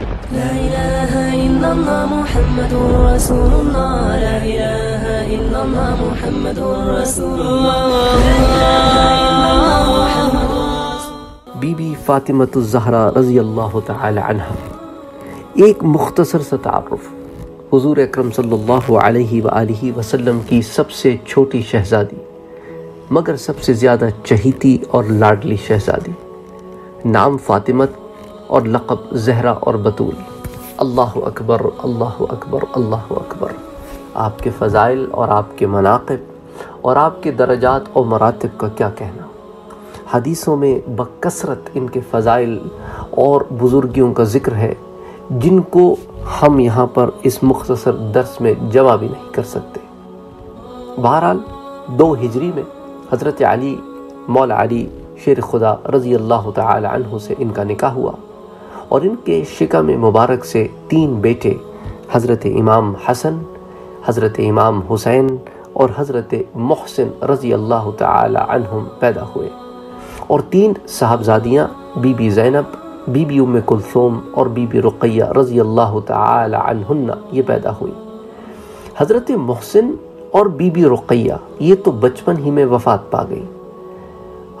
لا إله إلا الله محمد رسول الله. لا إله إلا الله محمد رسول الله. لا إله إلا الله محمد بی بی فاطمت الزہرا رضی اللہ تعالی عنہ ایک مختصر سا تعارف. حضور اکرم صلی اللہ علیہ وآلہ وسلم کی سب سے چھوٹی شہزادی، مگر سب سے زیادہ چہیتی اور لاڈلی شہزادی. نام فاطمت اور لقب زہرا اور بطول اللہ اکبر اللہ اکبر اللہ اکبر۔ آپ کے فضائل اور آپ کے مناقب اور آپ کے درجات اور مراتب کا کیا کہنا۔ حدیثوں میں بکثرت ان کے فضائل اور بزرگیوں کا ذکر ہے، جن کو ہم یہاں پر اس مختصر درس میں جمع بھی نہیں کر سکتے۔ بہرحال، دو ہجری میں حضرت علی، مولا علی، شیر خدا رضی اللہ تعالی عنہ سے ان کا نکاح ہوا۔ اور ان کے شکم مبارک سے تین بیٹے، حضرت امام حسن، حضرت امام حسین اور حضرت محسن رضی اللہ تعالی عنہم پیدا ہوئے۔ اور تین صاحبزادیاں بی بی زینب بی بی ام کلثوم اور بی بی رقیہ رضی اللہ تعالی عنہن یہ پیدا ہوئی حضرت محسن اور بی بی رقیہ، یہ تو بچپن ہی میں وفات پا گئی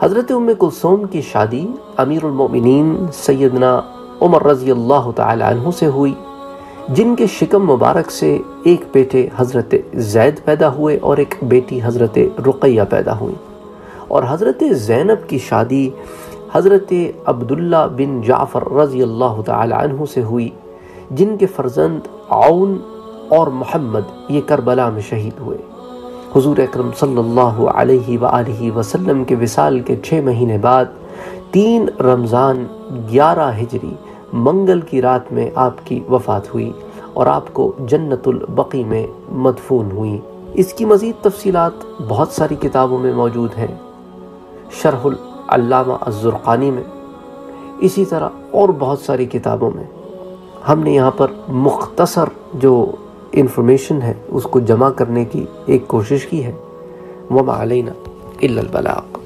حضرت ام کلثوم کی شادی امیر المؤمنین سیدنا عمر رضی اللہ تعالی عنہ سے ہوئی، جن کے شکم مبارک سے ایک بیٹے حضرت زید پیدا ہوئے اور ایک بیٹی حضرت رقیہ پیدا ہوئی اور حضرت زینب کی شادی حضرت عبداللہ بن جعفر رضی اللہ تعالی عنہ سے ہوئی، جن کے فرزند عون اور محمد، یہ کربلا میں شہید ہوئے۔ حضور اکرم صلی اللہ علیہ وآلہ وسلم کے وصال کے چھ مہینے بعد تین رمضان گیارہ ہجری منگل کی رات میں آپ کی وفات ہوئی اور آپ کو جنت البقی میں مدفون ہوئی۔ اس کی مزید تفصیلات بہت ساری کتابوں میں موجود ہیں۔ شرح العلامہ الزرقانی میں۔ اسی طرح اور بہت ساری کتابوں میں۔ ہم نے یہاں پر مختصر جو انفارمیشن ہے، اس کو جمع کرنے کی ایک کوشش کی ہے۔ وما علینا الا البلاغ۔